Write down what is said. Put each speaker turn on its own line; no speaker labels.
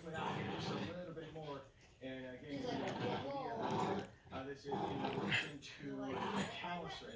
zooming out here just a little bit more, and uh, getting to the an idea. Uh, this is in relation to McAllister.